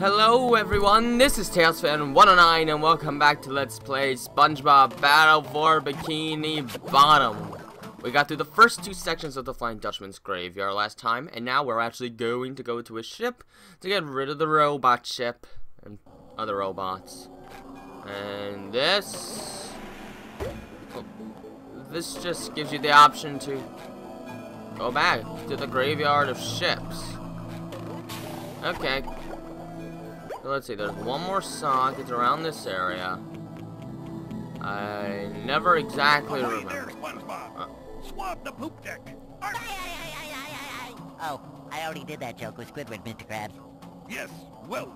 Hello everyone, this is TailsFan109 and welcome back to Let's Play SpongeBob Battle for Bikini Bottom. We got through the first two sections of the Flying Dutchman's graveyard last time, and now we're actually going to go to a ship to get rid of the robot ship and other robots. And this... this just gives you the option to go back to the graveyard of ships. Okay, let's see, there's one more sock. It's around this area. I never exactly Ahoy remember. there, SpongeBob. Uh. Swab the poop deck. Arr! Oh, I already did that joke with Squidward, Mr. Krabs. Yes, well,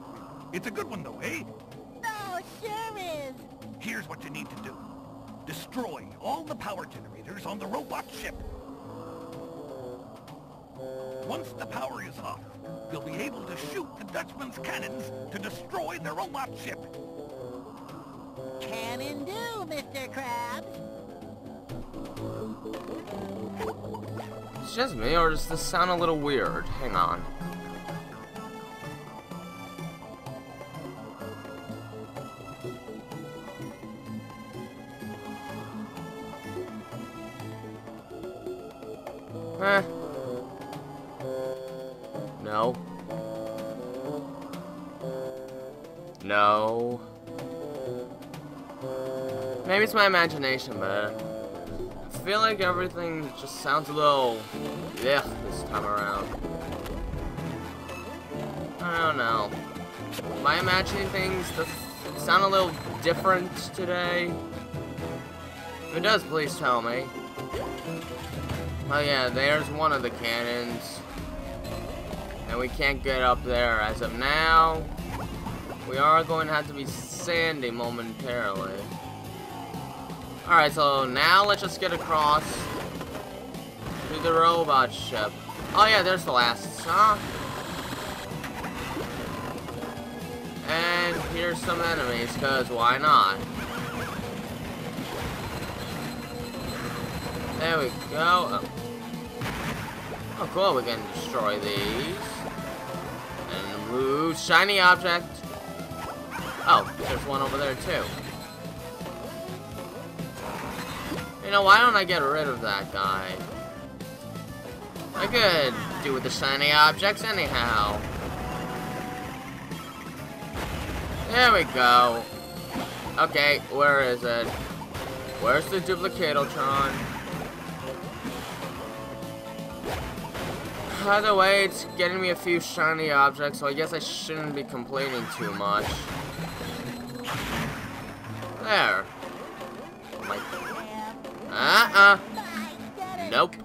it's a good one though, eh? No, sure is. Here's what you need to do. Destroy all the power generators on the robot ship. Once the power is off, you'll be able to shoot the Dutchman's cannons to destroy the robot ship. Cannon do, Mr. Krabs. It's just me, or does this sound a little weird? Hang on. No. No. Maybe it's my imagination, but I feel like everything just sounds a little yeah this time around. I don't know. Am I imagining things that sound a little different today? If it does, please tell me. Oh yeah, there's one of the cannons. And we can't get up there as of now. We are going to have to be sandy momentarily. Alright, so now let's just get across to the robot ship. Oh yeah, there's the last stop. And here's some enemies, because why not? There we go. Oh. oh, cool, we can destroy these. Move shiny object. Oh, there's one over there too. You know, why don't I get rid of that guy? I could do with the shiny objects anyhow. There we go. Okay, where is it? Where's the Duplicatotron? Either way, it's getting me a few shiny objects, so I guess I shouldn't be complaining too much. There. Like, uh-uh. Nope.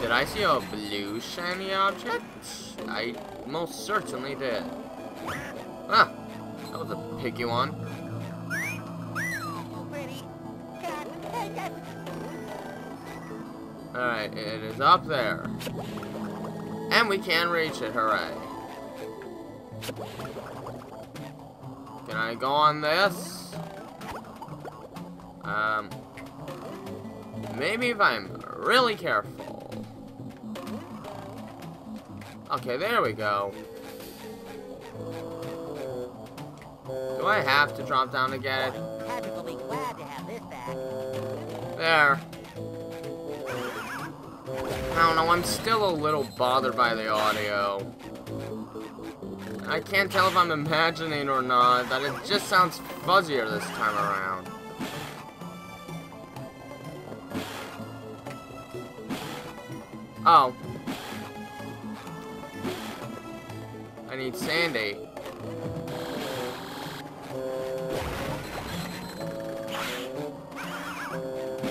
Did I see a blue shiny object? I most certainly did. Ah, that was a piggy one. Alright, it is up there. And we can reach it, hooray. Can I go on this? Um, maybe if I'm really careful. Okay, there we go. Do I have to drop down to get it? Patrick I don't know, I'm still a little bothered by the audio. I can't tell if I'm imagining or not, that it just sounds fuzzier this time around. Oh. I need Sandy.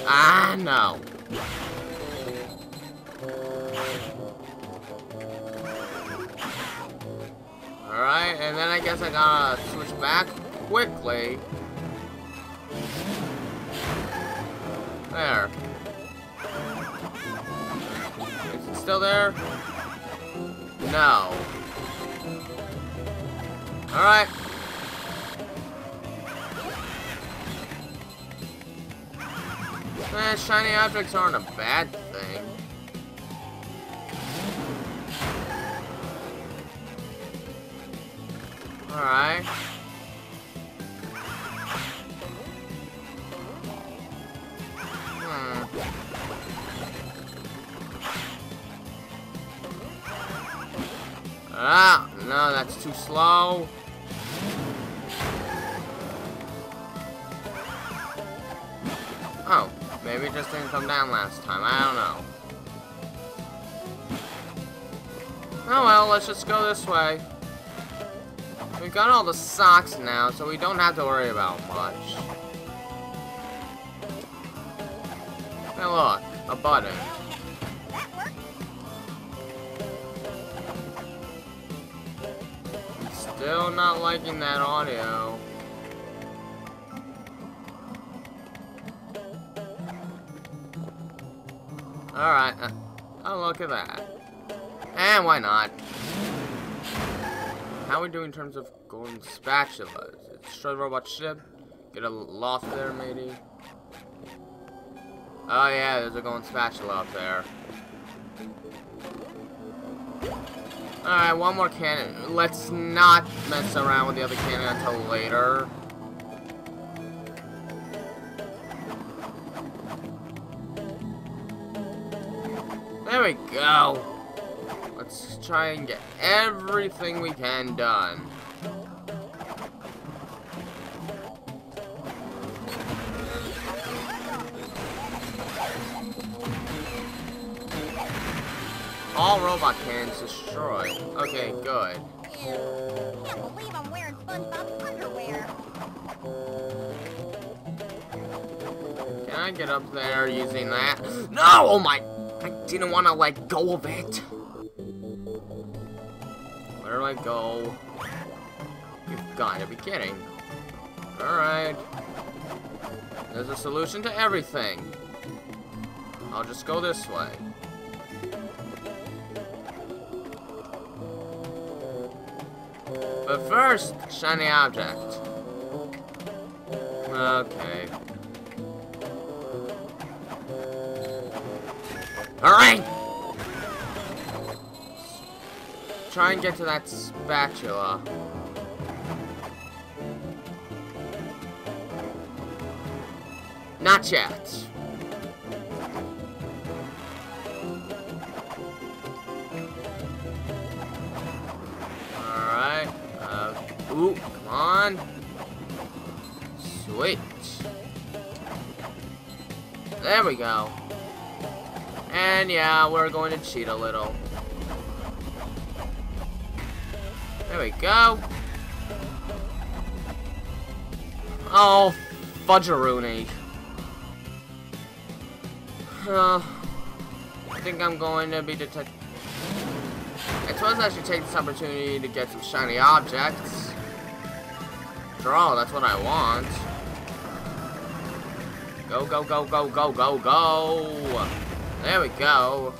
Ah, no. Alright, and then I guess I gotta switch back quickly. There. Is it still there? No. Alright. Eh, shiny objects aren't a bad Alright. Hmm. Ah, no, that's too slow. Oh, maybe it just didn't come down last time. I don't know. Oh well, let's just go this way. We've got all the socks now, so we don't have to worry about much. Hey look, a button. Still not liking that audio. Alright. Uh, oh, look at that. And why not? How are we doing in terms of golden spatulas? Destroy the robot ship. Get a loft there, maybe. Oh yeah, there's a golden spatula up there. Alright, one more cannon. Let's not mess around with the other cannon until later. There we go. Try and get everything we can done. All robot cannons destroyed. Okay, good. Can't believe I'm wearing SpongeBob's underwear. Can I get up there using that? No! Oh my! I didn't want to let go of it. I go? You've got to be kidding. Alright. There's a solution to everything. I'll just go this way. But first, shiny object. Okay. Alright! Try and get to that spatula. Not yet. Alright. Uh, ooh, come on. Sweet. There we go. And yeah, we're going to cheat a little. There we go. Oh, fudgeroony. Uh, I think I'm going to be detected. I suppose I should take this opportunity to get some shiny objects. After all, that's what I want. Go, go, go, go, go, go, go! There we go.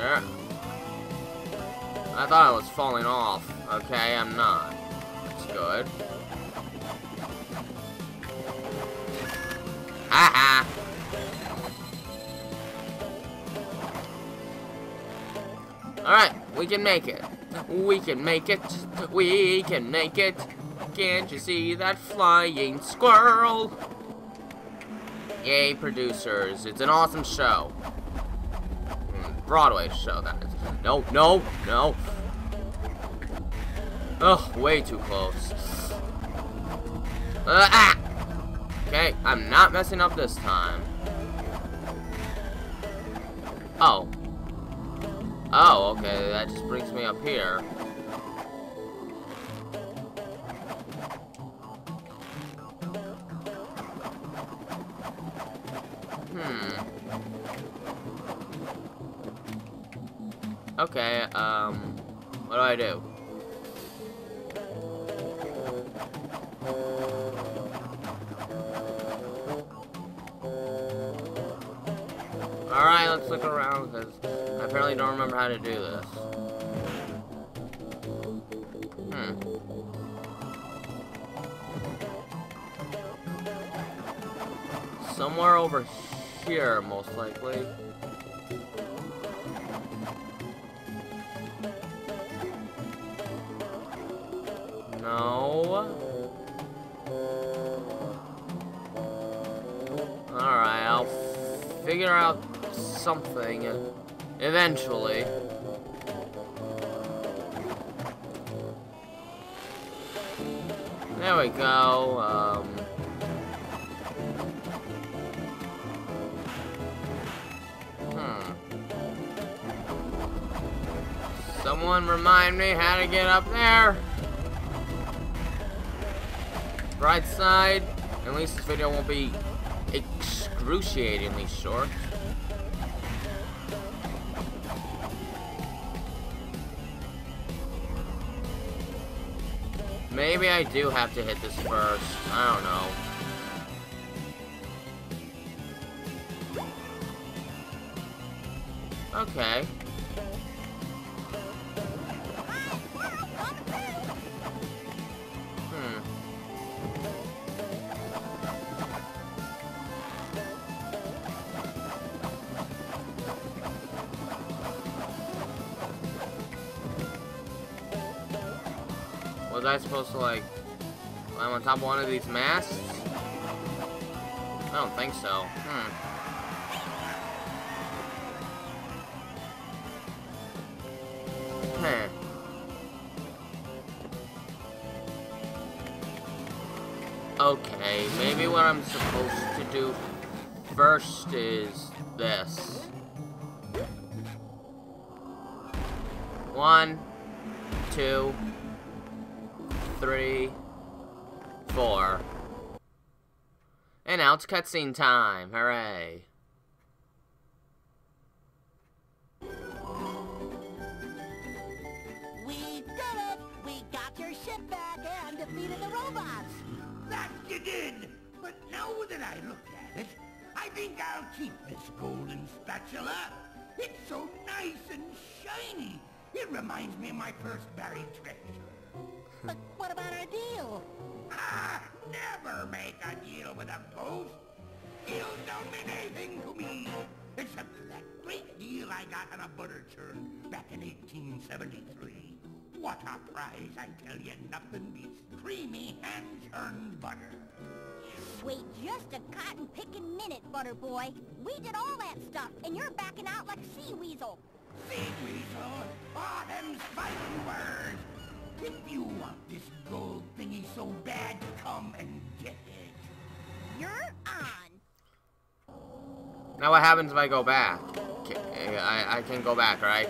There. I thought I was falling off. Okay, I'm not. That's good. Haha. Alright, we can make it. We can make it. We can make it. Can't you see that flying squirrel? Yay, producers. It's an awesome show. Broadway show, that. No, no, no. Ugh, way too close. Uh, ah! Okay, I'm not messing up this time. Oh. Oh, okay, that just brings me up here. Okay, um, what do I do? Alright, let's look around, because I apparently don't remember how to do this. Hmm. Somewhere over here, here, most likely. No. Alright, I'll figure out something eventually. There we go. Um, Someone remind me how to get up there. Right side. At least this video won't be excruciatingly short. Maybe I do have to hit this first. I don't know. Okay. Supposed to, like, climb on top of one of these masts? I don't think so. Hmm. Okay, maybe what I'm supposed to do first is this. One, two, three, four. And now it's cutscene time. Hooray. We did it! We got your ship back and defeated the robots! That you did! But now that I look at it, I think I'll keep this golden spatula. It's so nice and shiny. It reminds me of my first buried treasure. But what about our deal? Ah, never make a deal with a ghost. Deals don't mean anything to me. Except for that great deal I got on a butter churn back in 1873. What a prize, I tell you. Nothing beats creamy hand-churned butter. Wait just a cotton-picking minute, Butter Boy. We did all that stuff, and you're backing out like a sea weasel. Sea weasel, all them's fighting words. If you want this gold thingy so bad, come and get it. You're on. Now what happens if I go back? I, I can go back, right?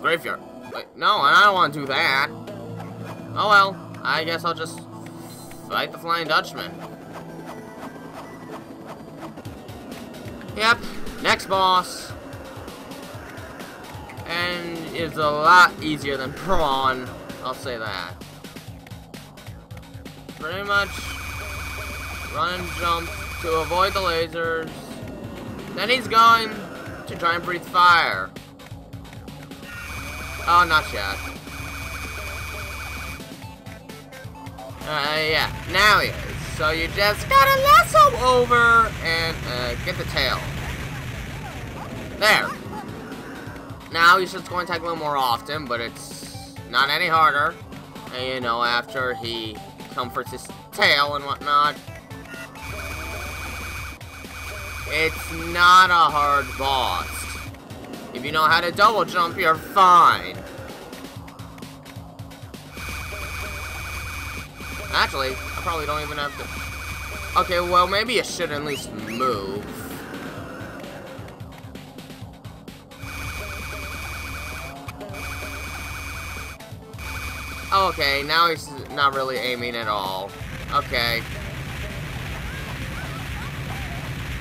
Graveyard. Wait, no, I don't want to do that. Oh well, I guess I'll just fight the Flying Dutchman. Yep, next boss. And it's a lot easier than Prawn, I'll say that. Pretty much run and jump to avoid the lasers. Then he's going to try and breathe fire. Oh, not yet. Uh, yeah, now he is. So you just gotta lasso over and uh, get the tail. There. Now he's just going to attack a little more often, but it's not any harder. And, you know, after he comforts his tail and whatnot. It's not a hard boss. If you know how to double jump, you're fine. Actually, I probably don't even have to... Okay, well, maybe you should at least move. Okay, now he's not really aiming at all. Okay.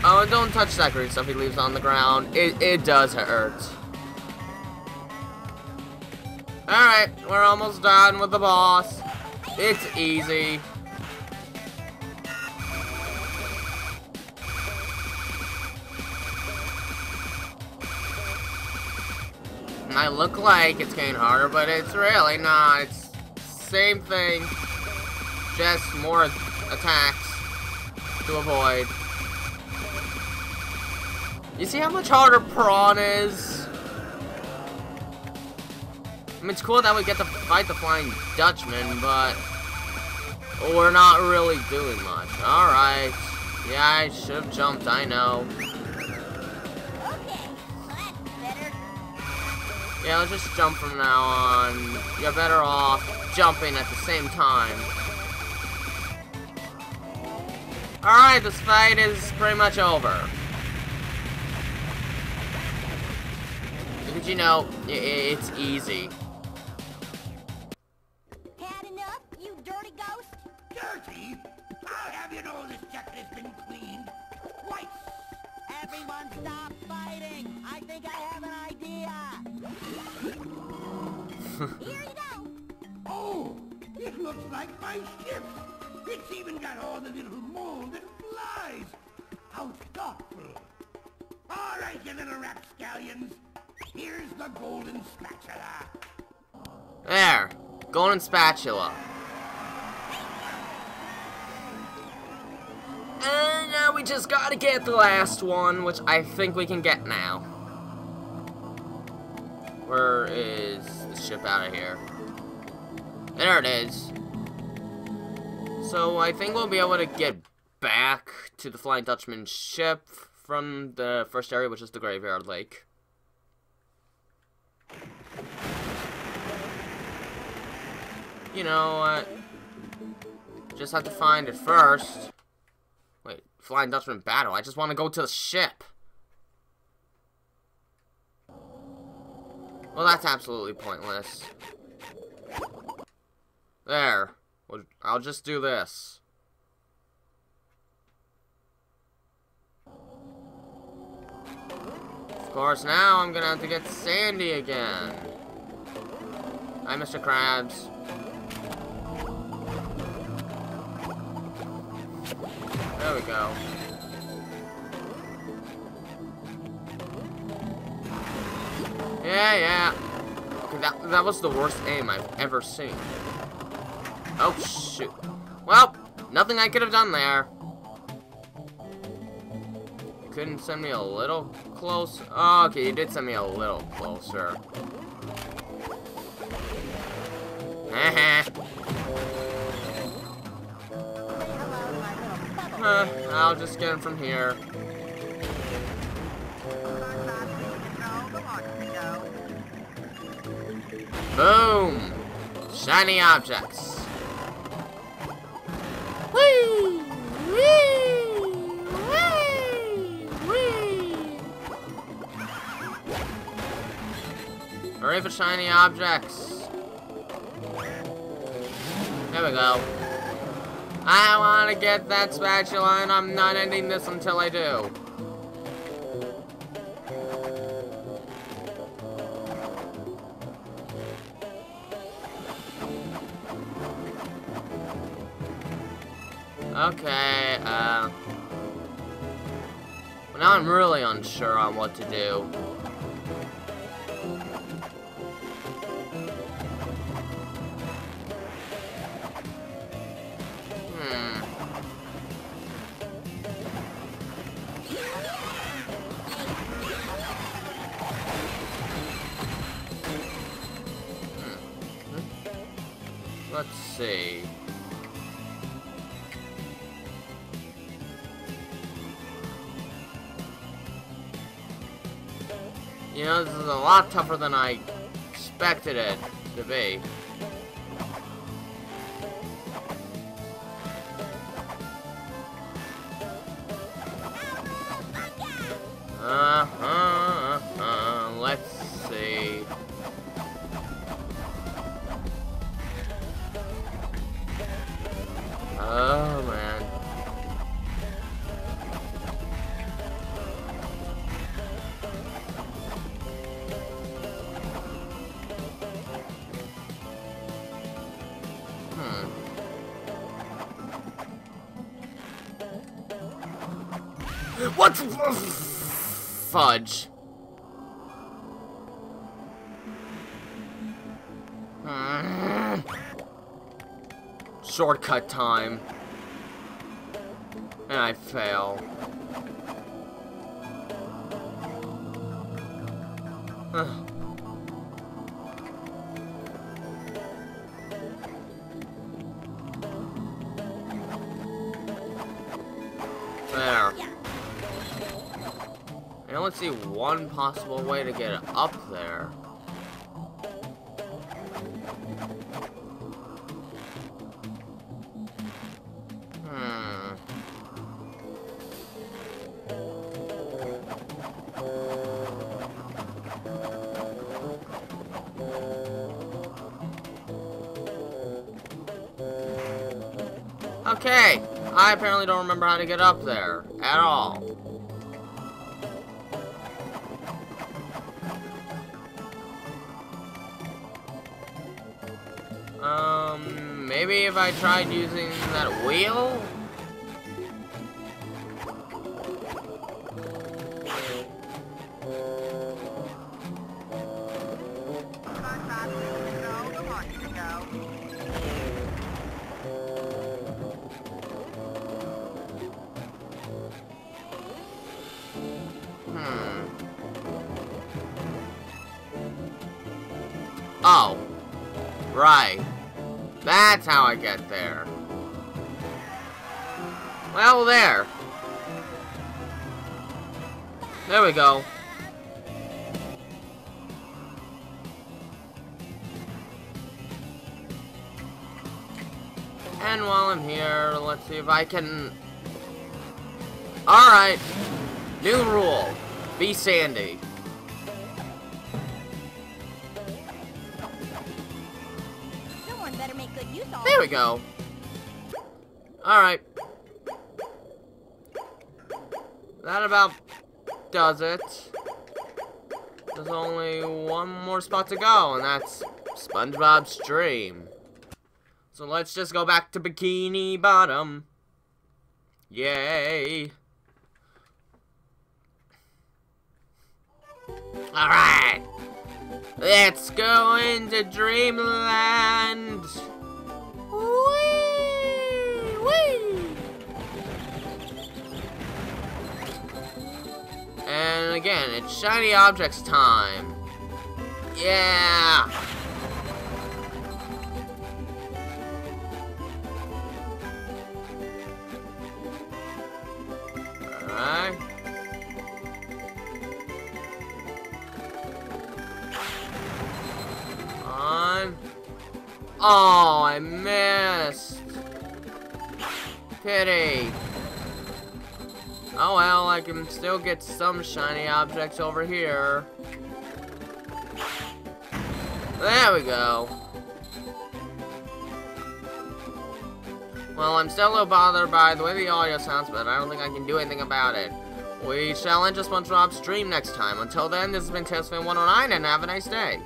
Oh, don't touch that green stuff he leaves on the ground. It, it does hurt. Alright, we're almost done with the boss. It's easy. I look like it's getting harder, but it's really not. It's same thing. Just more attacks to avoid. You see how much harder Prawn is? I mean, it's cool that we get to fight the Flying Dutchman, but we're not really doing much. Alright. Yeah, I should have jumped, I know. Yeah, let's just jump from now on. You're better off jumping at the same time. Alright, this fight is pretty much over. Because, you know, it's easy. Everyone stop fighting! I think I have an idea! Here you go. Oh, it looks like my ship. It's even got all the little mold that flies. How thoughtful. All right, you little rapscallions. Here's the golden spatula. There. Golden spatula. And now we just gotta get the last one, which I think we can get now. Where is the ship out of here? There it is. So I think we'll be able to get back to the Flying Dutchman ship from the first area, which is the Graveyard Lake. You know what? Just have to find it first. Flying Dutchman battle. I just want to go to the ship. Well, that's absolutely pointless. There. I'll just do this. Of course, now I'm gonna have to get Sandy again. Hi, Mr. Krabs. There we go. Yeah, yeah. Okay, that, that was the worst aim I've ever seen. Oh, shoot. Well, nothing I could have done there. You couldn't send me a little close? Oh, okay, you did send me a little closer. I'll just get him from here. Boom! Shiny objects. Whee! Whee! Whee! Whee! Hooray for shiny objects. There we go. I want to get that spatula and I'm not ending this until I do. Okay, uh... Now I'm really unsure on what to do. See. You know, this is a lot tougher than I expected it to be. What? Fudge. Shortcut time. And I fail. Ugh. Only see one possible way to get up there. Hmm. Okay, I apparently don't remember how to get up there at all. If I tried using that wheel? Hmm. Oh. Right. That's how I get there. Well, there. There we go. And while I'm here, let's see if I can... Alright. New rule. Be Sandy. We go. Alright. That about does it. There's only one more spot to go, and that's SpongeBob's Dream. So let's just go back to Bikini Bottom. Yay. Alright. Let's go into Dreamland. And again, it's shiny objects time. Yeah. Alright. On. Oh, I missed. Pity. Oh well, I can still get some shiny objects over here. There we go. Well, I'm still a little bothered by the way the audio sounds, but I don't think I can do anything about it. We shall enter SpongeBob's Dream next time. Until then, this has been TailsFan109, and have a nice day.